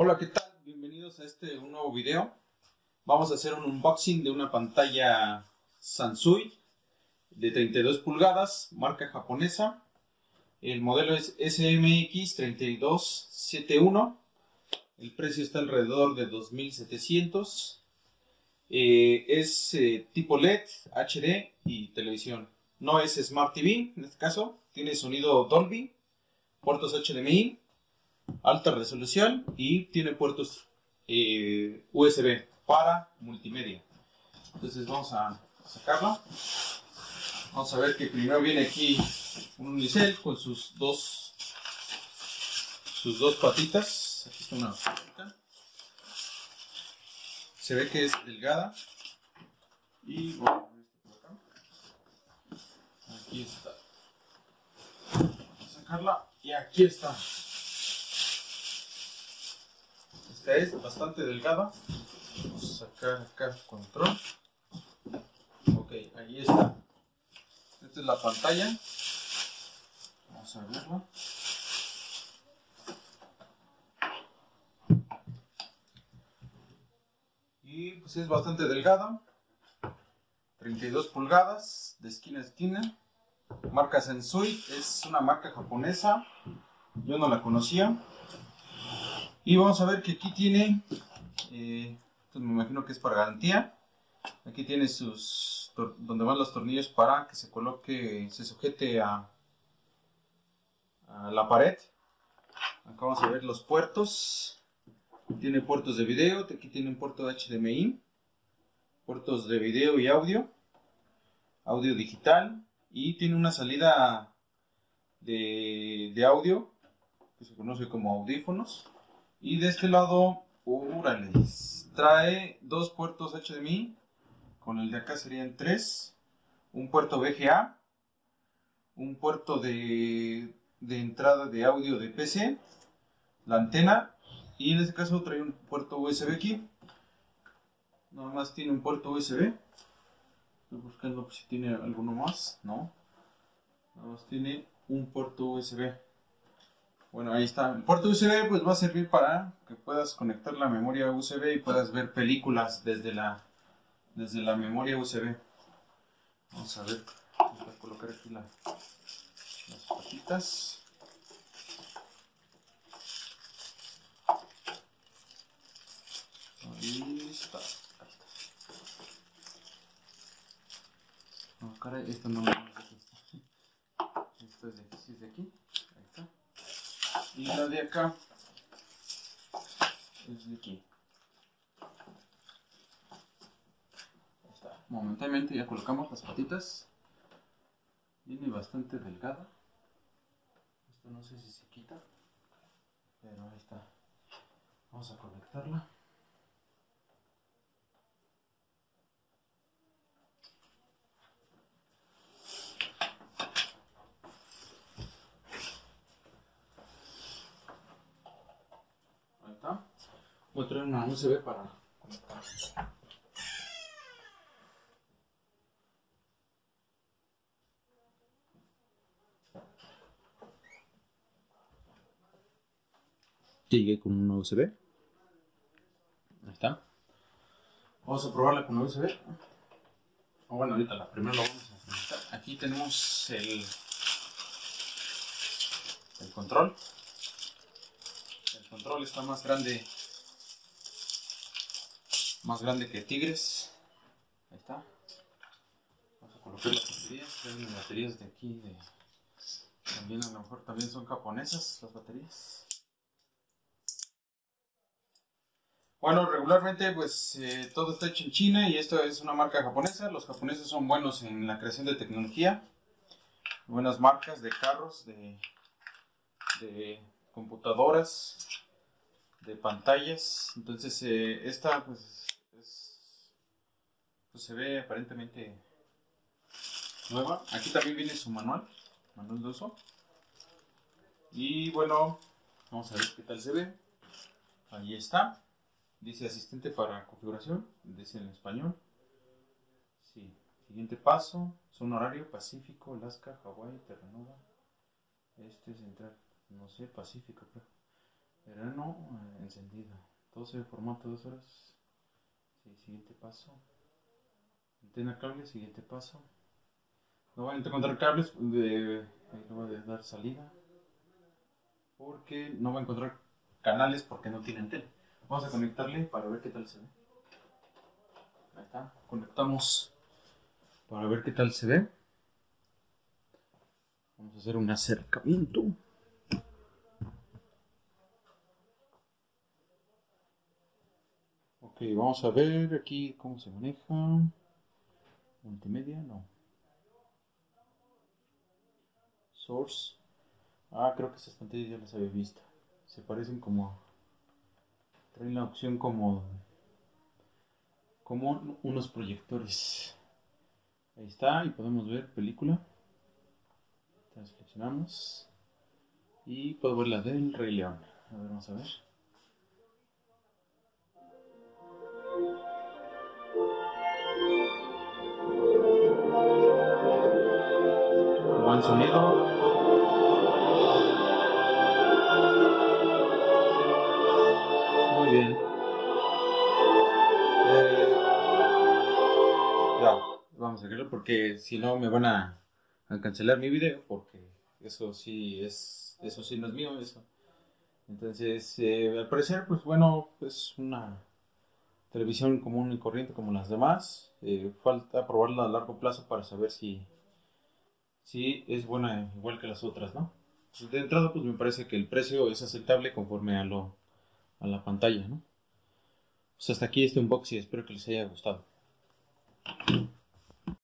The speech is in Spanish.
Hola, ¿qué tal? Bienvenidos a este nuevo video. Vamos a hacer un unboxing de una pantalla Sansui de 32 pulgadas, marca japonesa. El modelo es SMX3271. El precio está alrededor de 2700. Eh, es eh, tipo LED, HD y televisión. No es Smart TV en este caso. Tiene sonido Dolby, puertos HDMI alta resolución y tiene puertos eh, USB para multimedia. Entonces vamos a sacarla. Vamos a ver que primero viene aquí un unicel con sus dos sus dos patitas. Aquí está una patita. Se ve que es delgada. Y bueno, aquí está. Vamos a sacarla y aquí está es bastante delgada. Vamos a sacar acá control. Ok, ahí está. Esta es la pantalla. Vamos a verla. Y pues es bastante delgada. 32 pulgadas de esquina a esquina. Marca Sensui, es una marca japonesa. Yo no la conocía. Y vamos a ver que aquí tiene, eh, pues me imagino que es para garantía. Aquí tiene sus, donde van los tornillos para que se coloque, se sujete a, la pared. Acá vamos a ver los puertos. Tiene puertos de video, aquí tiene un puerto de HDMI, puertos de video y audio, audio digital y tiene una salida de, de audio que se conoce como audífonos y de este lado, órale, trae dos puertos HDMI, con el de acá serían tres, un puerto VGA, un puerto de, de entrada de audio de PC, la antena, y en este caso trae un puerto USB aquí, nada más tiene un puerto USB, estoy buscando si tiene alguno más, no, nada más tiene un puerto USB. Bueno, ahí está. El puerto USB pues va a servir para que puedas conectar la memoria USB y puedas ver películas desde la desde la memoria USB. Vamos a ver. Vamos a colocar aquí las patitas. Ahí está. Ahí está. Esto Esto es de aquí. Y la de acá es de aquí. está. Momentáneamente ya colocamos las patitas. Viene bastante delgada. Esto no sé si se quita. Pero ahí está. Vamos a conectarla. A traer una USB para conectar. Llegué con una USB. Ahí está. Vamos a probarla con una USB. O bueno, ahorita la primera lo vamos a conectar. Aquí tenemos el, el control. El control está más grande más grande que Tigres. Ahí está. Vamos a colocar las baterías. Hay baterías de aquí. De... También a lo mejor también son japonesas las baterías. Bueno, regularmente pues eh, todo está hecho en China y esto es una marca japonesa. Los japoneses son buenos en la creación de tecnología. Buenas marcas de carros, de, de computadoras, de pantallas. Entonces eh, esta pues se ve aparentemente nueva. Aquí también viene su manual, manual de uso. Y bueno, vamos a ver qué tal se ve. Ahí está. Dice asistente para configuración, dice en español. Sí. Siguiente paso, son horario Pacífico, Alaska, Hawái, Terranova, este central, no sé, Pacífico creo. Verano eh, encendido. 12 formato 2 horas. Siguiente paso. Antena cable, siguiente paso. No voy a encontrar cables, de, no voy a dar salida. Porque no voy a encontrar canales porque no tienen tele. Vamos a conectarle para ver qué tal se ve. Ahí está. Conectamos para ver qué tal se ve. Vamos a hacer un acercamiento. Ok, vamos a ver aquí cómo se maneja. Multimedia, no. Source. Ah, creo que esas pantallas ya las había visto. Se parecen como... Traen la opción como... Como unos proyectores. Ahí está, y podemos ver película. Seleccionamos. Y puedo ver la del Rey León. A ver, vamos a ver. Buen sonido. Muy bien. Eh, ya, vamos a verlo porque si no me van a a cancelar mi video porque eso sí es eso sí no es mío eso entonces eh, al parecer pues bueno es una televisión común y corriente como las demás eh, falta probarla a largo plazo para saber si si es buena igual que las otras no de entrada pues me parece que el precio es aceptable conforme a lo a la pantalla no pues hasta aquí este unboxing espero que les haya gustado